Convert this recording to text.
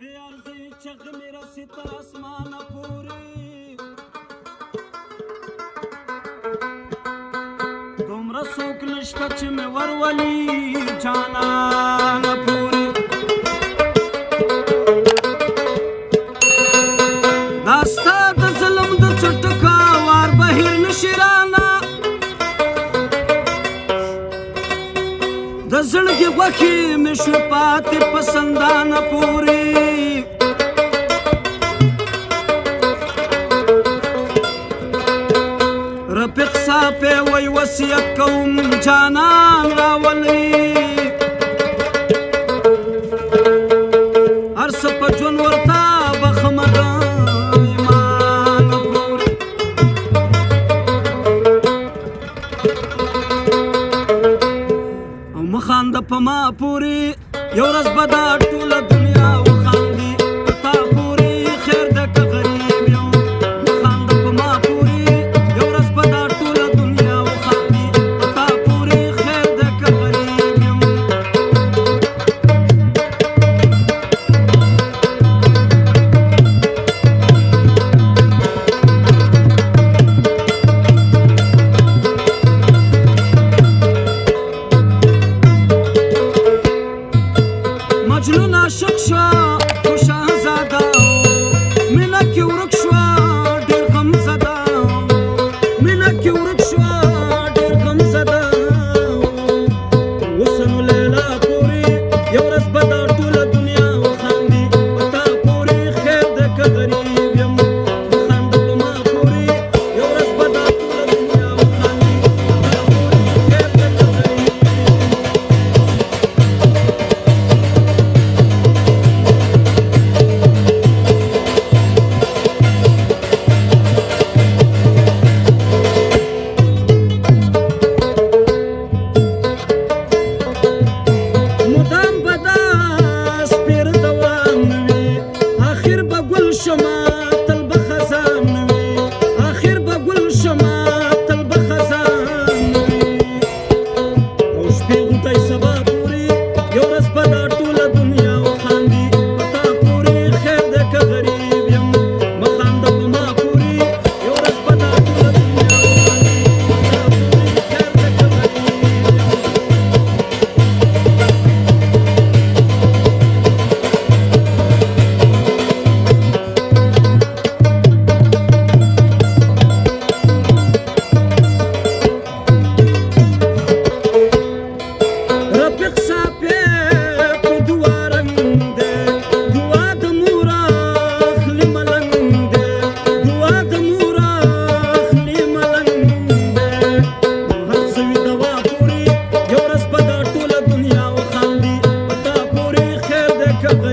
بے عرضی چغ میرا ستر آسمان پوری دومره څوک نشته چې مې ورولي جانانه پورې دا ستا د ظلم د چټکه وار بهیر نشي رانه د زړګې غوښې مې شوې پاتې په سندانه پورې وصیت کوم جانان راولي هر څه په ژوند ورته بخمه ده ایمان پورې او مخانده په ما پورې یو ورځ به دا Jacob.